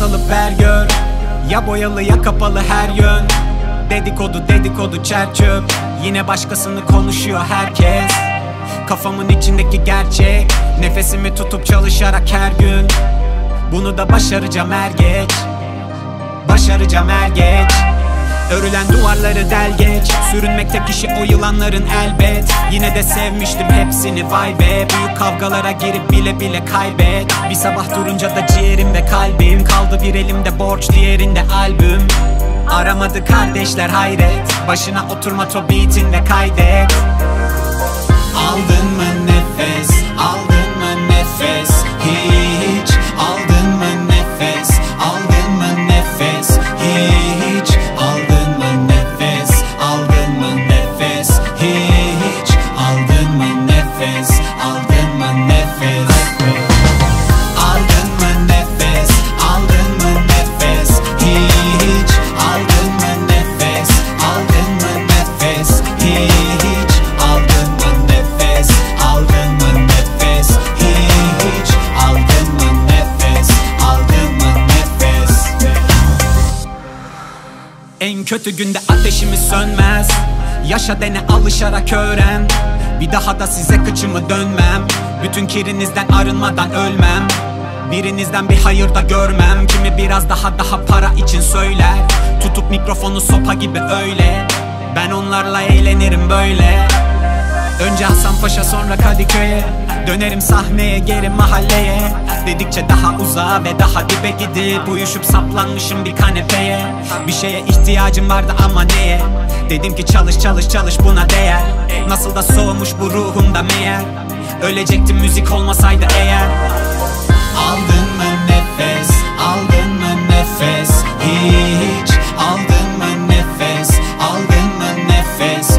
salıp ver gör. Ya boyalı ya kapalı her yön. Dedikodu dedikodu çer çöp Yine başkasını konuşuyor herkes. Kafamın içindeki gerçek. Nefesimi tutup çalışarak her gün. Bunu da başaracağım er geç. Başaracağım er geç Örülen duvarları del geç. Sürünmekte kişi o yılanların elbet. Yine de sevmiştim hepsini vay be. Büyük kavgalara girip bile bile kaybet. Bir sabah durunca da ciğerim ve kalbim Kaldı. Bir elimde borç diğerinde albüm. Aramadı kardeşler hayret. Başına oturma to beatin ve kaydet. Aldın mı nefes, en kötü günde ateşimiz sönmez. Yaşa dene alışarak öğren. Bir daha da size kıçımı dönmem. Bütün kirinizden arınmadan ölmem. Birinizden bir hayır da görmem. Kimi biraz daha daha para için söyler. Tutup mikrofonu sopa gibi öyle. Ben onlarla eğlenirim böyle. Önce Hasan Paşa sonra Kadıköy'e. Dönerim sahneye geri mahalleye Dedikçe daha uzağa ve daha dibe gidip Uyuşup saplanmışım bir kanepeye. Bir şeye ihtiyacım vardı ama neye? Dedim ki çalış çalış çalış buna değer. Nasıl da soğumuş bu ruhumda meğer. Ölecektim müzik olmasaydı eğer. Aldın mı nefes? Aldın mı nefes? Hiç. Aldın mı nefes? Aldın mı nefes?